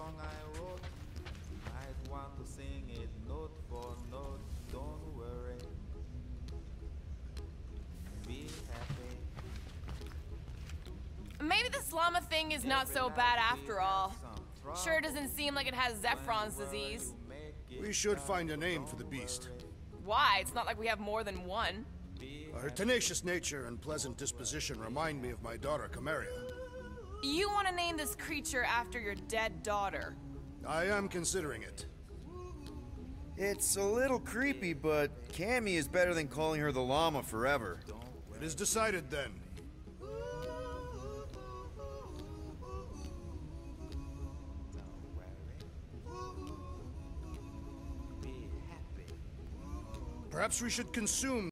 song I wrote. Might want to sing it note for note. Don't worry. Be happy. Maybe this llama thing is not so bad after all. Sure doesn't seem like it has Zephron's disease. We should find a name for the beast. Why? It's not like we have more than one. Her tenacious nature and pleasant disposition remind me of my daughter, Kamaria. You want to name this creature after your dead daughter. I am considering it. It's a little creepy, but Cammy is better than calling her the llama forever. It is decided then. Perhaps we should consume